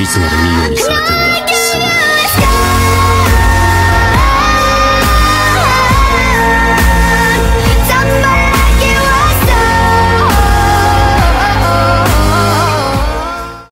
いつまでいいようにされて